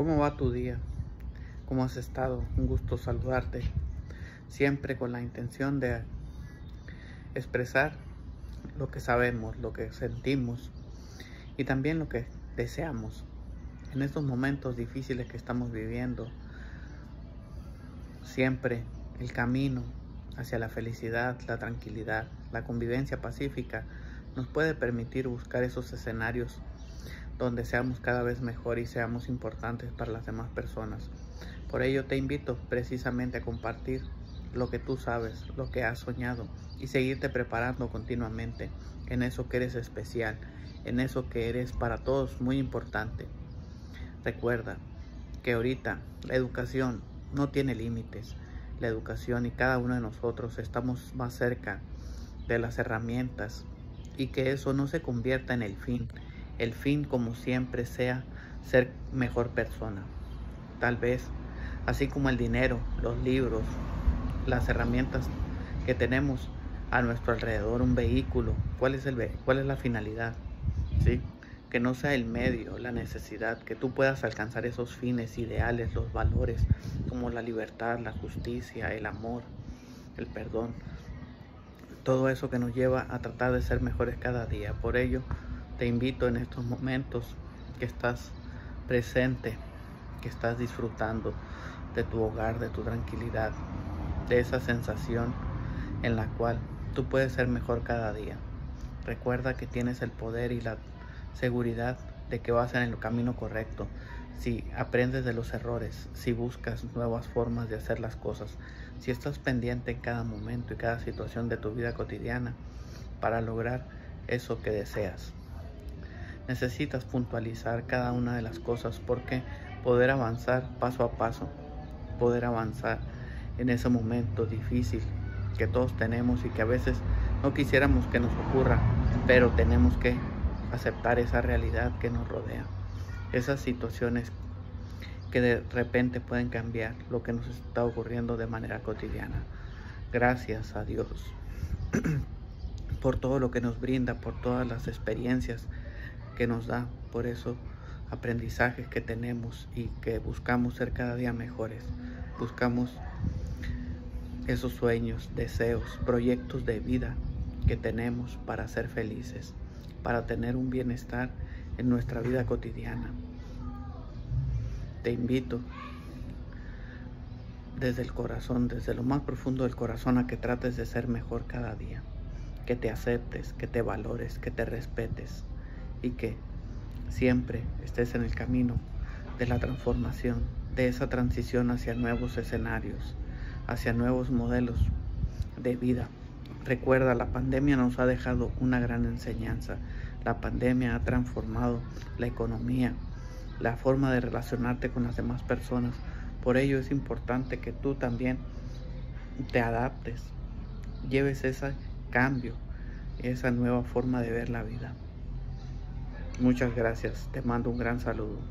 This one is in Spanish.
¿Cómo va tu día? ¿Cómo has estado? Un gusto saludarte. Siempre con la intención de expresar lo que sabemos, lo que sentimos y también lo que deseamos. En estos momentos difíciles que estamos viviendo, siempre el camino hacia la felicidad, la tranquilidad, la convivencia pacífica nos puede permitir buscar esos escenarios donde seamos cada vez mejor y seamos importantes para las demás personas. Por ello te invito precisamente a compartir lo que tú sabes, lo que has soñado y seguirte preparando continuamente en eso que eres especial, en eso que eres para todos muy importante. Recuerda que ahorita la educación no tiene límites. La educación y cada uno de nosotros estamos más cerca de las herramientas y que eso no se convierta en el fin, el fin como siempre sea ser mejor persona. Tal vez, así como el dinero, los libros, las herramientas que tenemos a nuestro alrededor, un vehículo, ¿cuál es, el, cuál es la finalidad? ¿Sí? Que no sea el medio, la necesidad, que tú puedas alcanzar esos fines ideales, los valores, como la libertad, la justicia, el amor, el perdón. Todo eso que nos lleva a tratar de ser mejores cada día. Por ello, te invito en estos momentos que estás presente, que estás disfrutando de tu hogar, de tu tranquilidad, de esa sensación en la cual tú puedes ser mejor cada día. Recuerda que tienes el poder y la seguridad de que vas en el camino correcto. Si aprendes de los errores, si buscas nuevas formas de hacer las cosas, si estás pendiente en cada momento y cada situación de tu vida cotidiana para lograr eso que deseas necesitas puntualizar cada una de las cosas porque poder avanzar paso a paso, poder avanzar en ese momento difícil que todos tenemos y que a veces no quisiéramos que nos ocurra, pero tenemos que aceptar esa realidad que nos rodea, esas situaciones que de repente pueden cambiar lo que nos está ocurriendo de manera cotidiana. Gracias a Dios por todo lo que nos brinda, por todas las experiencias que nos da. Por eso aprendizajes que tenemos y que buscamos ser cada día mejores. Buscamos esos sueños, deseos, proyectos de vida que tenemos para ser felices, para tener un bienestar en nuestra vida cotidiana. Te invito desde el corazón, desde lo más profundo del corazón, a que trates de ser mejor cada día, que te aceptes, que te valores, que te respetes y que siempre estés en el camino de la transformación, de esa transición hacia nuevos escenarios, hacia nuevos modelos de vida. Recuerda, la pandemia nos ha dejado una gran enseñanza. La pandemia ha transformado la economía, la forma de relacionarte con las demás personas. Por ello es importante que tú también te adaptes, lleves ese cambio, esa nueva forma de ver la vida. Muchas gracias. Te mando un gran saludo.